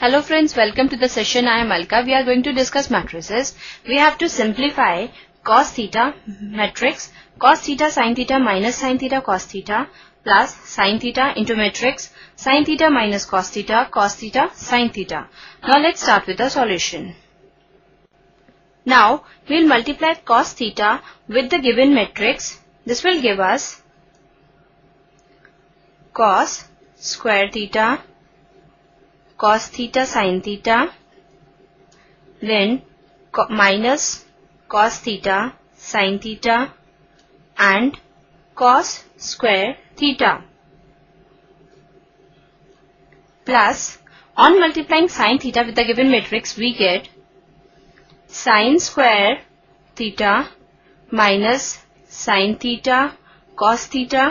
Hello friends, welcome to the session. I am Alka. We are going to discuss matrices. We have to simplify cos theta matrix cos theta sin theta minus sin theta cos theta plus sin theta into matrix sin theta minus cos theta cos theta sin theta. Now let's start with the solution. Now we'll multiply cos theta with the given matrix. This will give us cos square theta cos theta sin theta then co minus cos theta sin theta and cos square theta plus on multiplying sin theta with the given matrix we get sin square theta minus sin theta cos theta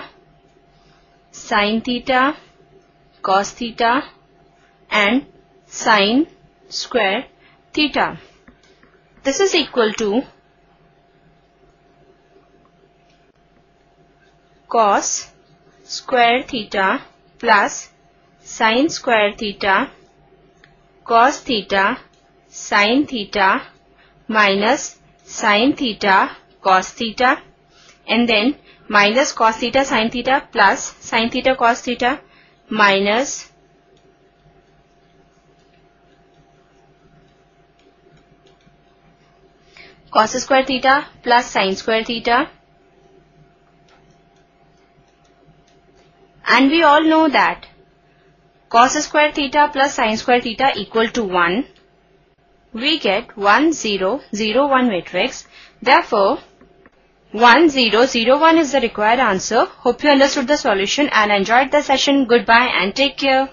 sin theta cos theta and sine square theta. This is equal to cos square theta plus sine square theta cos theta sine theta minus sine theta cos theta and then minus cos theta sine theta plus sine theta cos theta minus cos square theta plus sin square theta. And we all know that cos square theta plus sin square theta equal to 1. We get 1, 0, 0, 1 matrix. Therefore, 1, 0, 0, 1 is the required answer. Hope you understood the solution and enjoyed the session. Goodbye and take care.